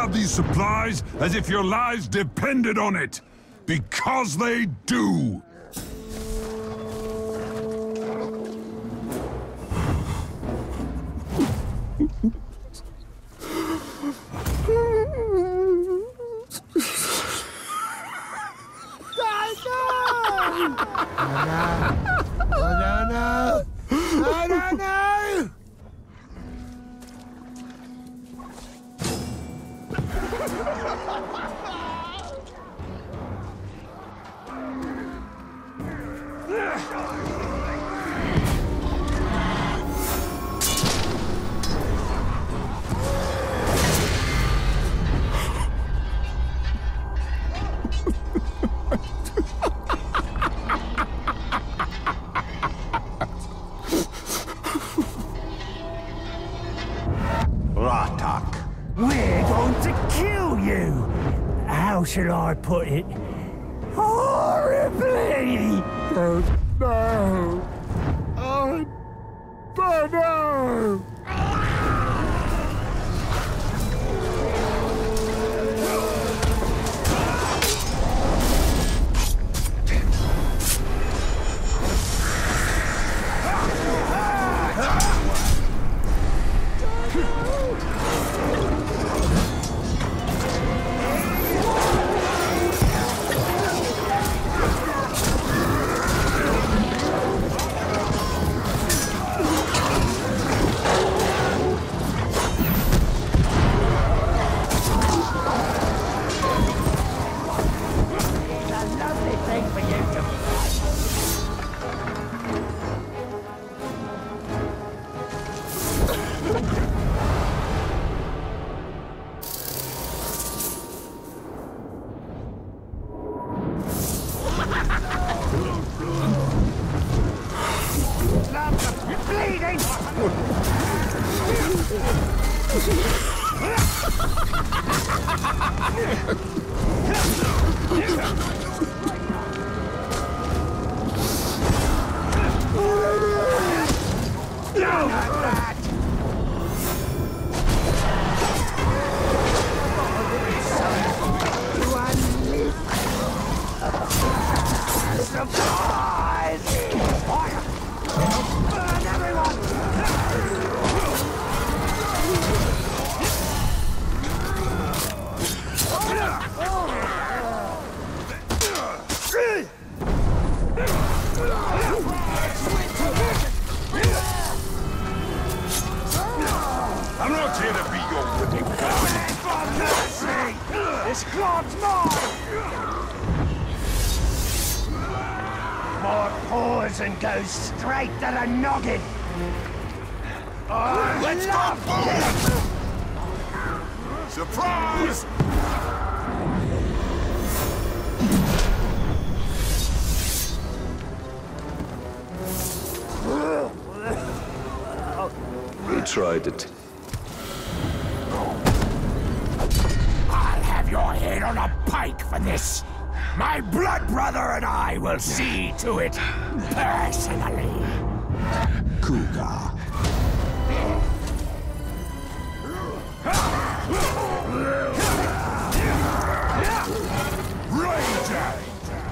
about these supplies as if your lives depended on it. Because they do. How should I put it? Horribly! No! Oh, oh bleeding! Poison goes straight to the noggin! I Let's go love boom! Surprise! We tried it. I'll have your head on a pike for this! My blood brother and I will see to it personally! Kuga.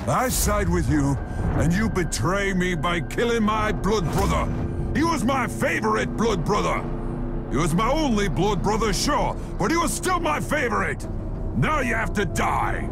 I side with you, and you betray me by killing my blood brother. He was my favorite blood brother. He was my only blood brother, sure, but he was still my favorite. Now you have to die.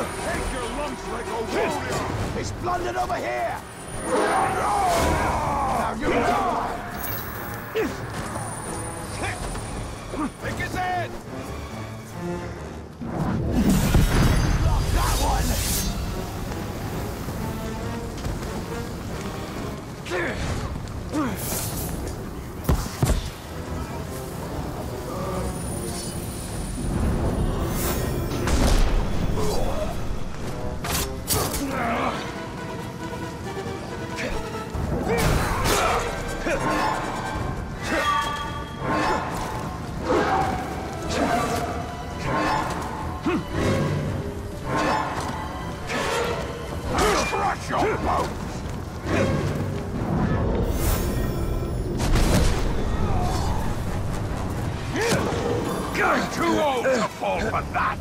Take your lunch like a warrior! He's blundered over here! Now you die! I'm too old to fall for that!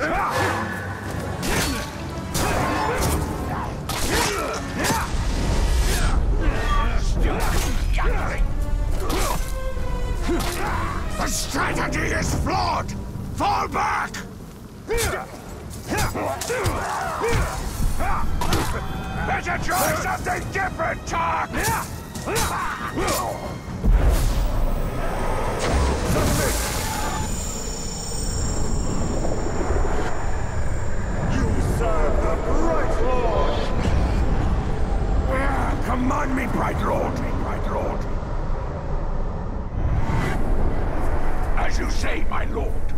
The strategy is flawed! Fall back! Better try something different, Tark! You serve the Bright Lord! Command me, Bright Lord, Bright Lord. As you say, my lord.